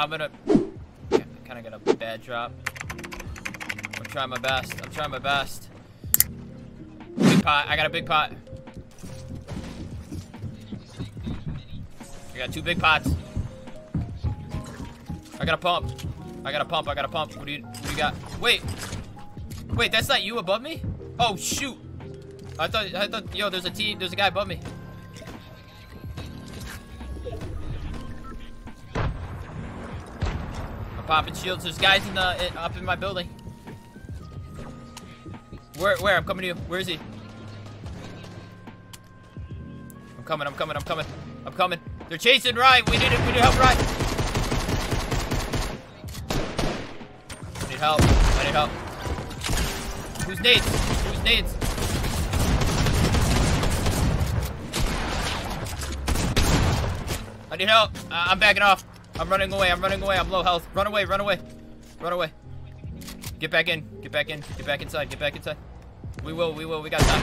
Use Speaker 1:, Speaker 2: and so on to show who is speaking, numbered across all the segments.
Speaker 1: I'm gonna kind of got a bad drop. I'm trying my best. I'm trying my best. Big pot. I got a big pot. I got two big pots. I got a pump. I got a pump. I got a pump. What do you, what do you got? Wait. Wait, that's not you above me? Oh, shoot. I thought, I thought, yo, there's a team, there's a guy above me. Popping shields. There's guys in the, in, up in my building. Where, where? I'm coming to you. Where is he? I'm coming, I'm coming, I'm coming. I'm coming. They're chasing right. We need it. We need help, Ryan. I need help. I need help. Who's nades? Who's nades? I need help. Uh, I'm backing off. I'm running away. I'm running away. I'm low health. Run away. Run away. Run away. Get back in. Get back in. Get back inside. Get back inside. We will. We will. We got time.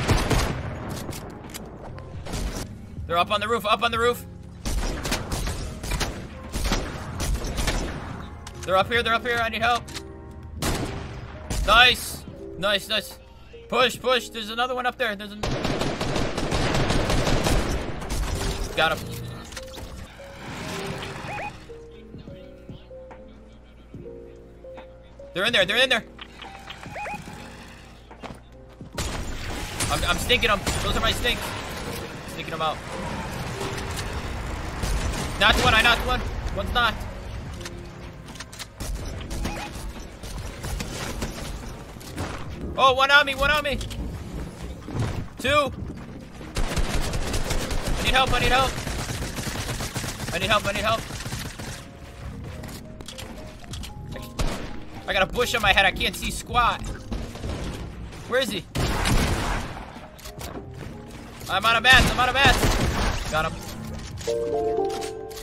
Speaker 1: They're up on the roof. Up on the roof. They're up here. They're up here. I need help. Nice. Nice. Nice. Push. Push. There's another one up there. There's an... Got him. They're in there. They're in there. I'm, I'm stinking them. Those are my stinks. Stinking them out. Knocked one. I knocked one. One's not. Oh, one on me. One on me. Two. I need help. I need help. I need help. I need help. I got a bush on my head. I can't see squat. Where is he? I'm out of mats. I'm out of mats. Got him.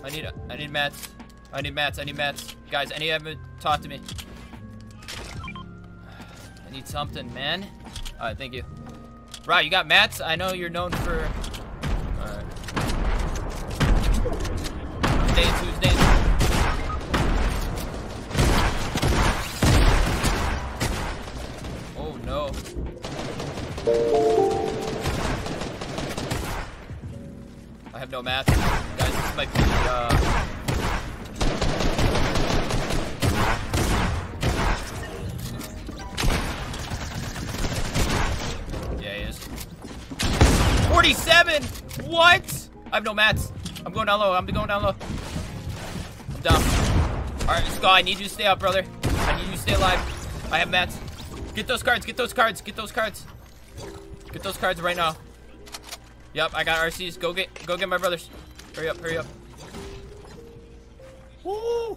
Speaker 1: I need I need mats. I need mats. I need mats. Guys, any of them talk to me. I need something, man. Alright, thank you. Right, you got mats? I know you're known for... Alright. Who's Who's Danes? No mats. Guys, this might be, uh... Yeah, he is. 47! What? I have no mats. I'm going down low. I'm going down low. I'm down. Alright, let's go. I need you to stay up, brother. I need you to stay alive. I have mats. Get those cards. Get those cards. Get those cards. Get those cards right now. Yep, I got RCs. Go get go get my brothers. Hurry up, hurry up. Woo!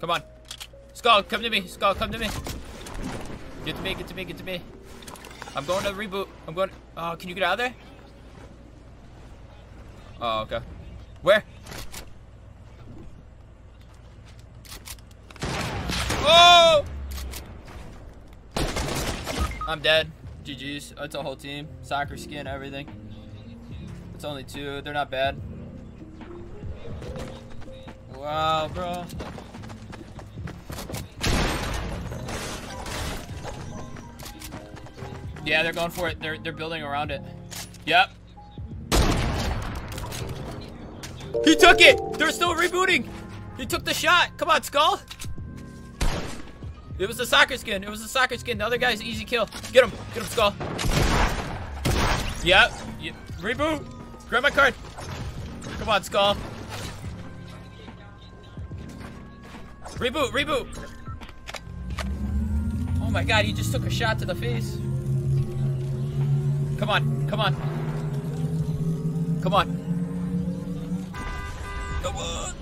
Speaker 1: Come on. Skull, come to me. Skull, come to me. Get to me, get to me, get to me. I'm going to reboot. I'm going. Oh, can you get out of there? Oh, okay. Where? Oh! I'm dead. GG's. It's a whole team. Soccer skin, everything. It's only two. They're not bad. Wow, bro. Yeah, they're going for it. They're they're building around it. Yep. He took it! They're still rebooting! He took the shot! Come on, Skull! It was the soccer skin. It was the soccer skin. The other guy's easy kill. Get him. Get him, Skull. Yep. yep. Reboot. Grab my card. Come on, Skull. Reboot. Reboot. Oh my god, he just took a shot to the face. Come on. Come on. Come on. Come on.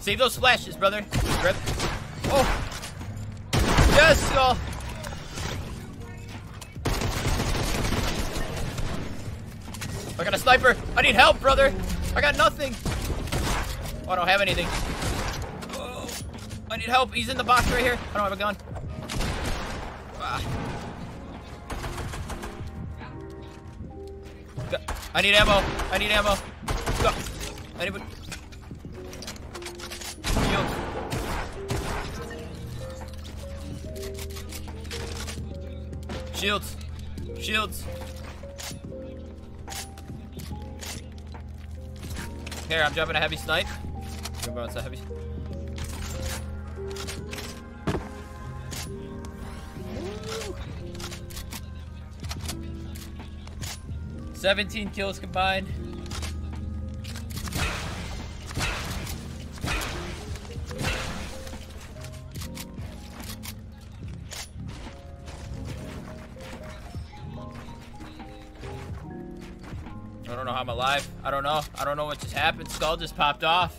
Speaker 1: Save those flashes, brother. Oh. Yes, Skull. I got a sniper. I need help, brother. I got nothing. Oh, I don't have anything. Oh, I need help. He's in the box right here. I don't have a gun. Ah. I need ammo. I need ammo. Go. Anybody? Shields. Shields. Here, I'm dropping a heavy snipe. Everybody wants a heavy. Seventeen kills combined. I don't know how I'm alive. I don't know. I don't know what just happened. Skull just popped off.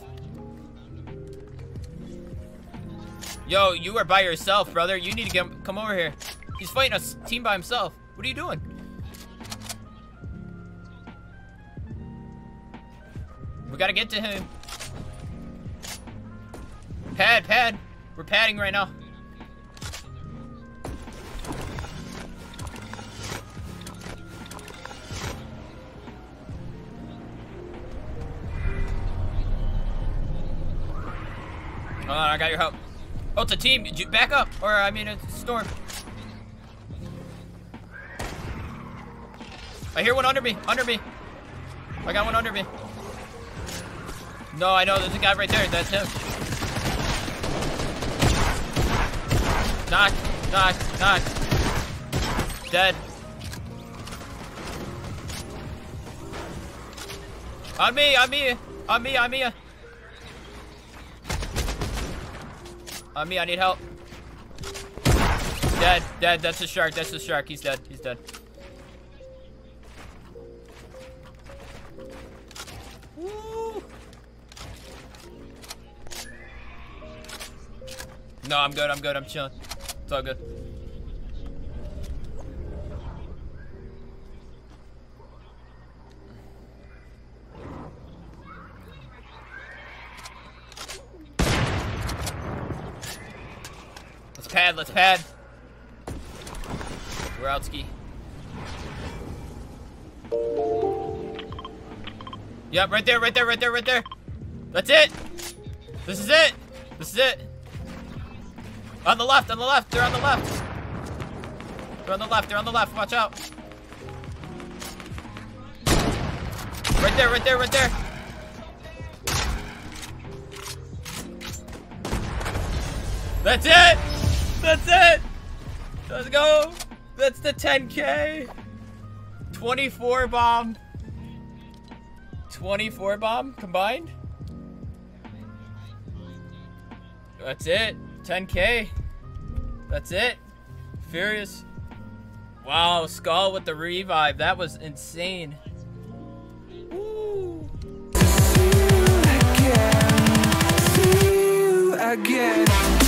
Speaker 1: Yo, you are by yourself, brother. You need to get, come over here. He's fighting a team by himself. What are you doing? We gotta get to him. Pad, pad. We're padding right now. Hold on, I got your help. Oh, it's a team. Did you back up? Or, I mean, it's a storm. I hear one under me. Under me. I got one under me. No, I know. There's a guy right there. That's him. Knock. Knock. Knock. Dead. On me. On me. On me. On me. Uh. On me, I need help. Dead, dead, that's a shark, that's a shark. He's dead, he's dead. Woo. No, I'm good, I'm good, I'm chilling. It's all good. Pad, let's pad. We're out ski. Yep, right there, right there, right there, right there. That's it. This is it. This is it. On the left, on the left. They're on the left. They're on the left. They're on the left. Watch out. Right there, right there, right there. That's it. That's it. Let's go. That's the 10K. 24 bomb. 24 bomb combined. That's it. 10K. That's it. Furious. Wow, Skull with the revive. That was insane.
Speaker 2: Again.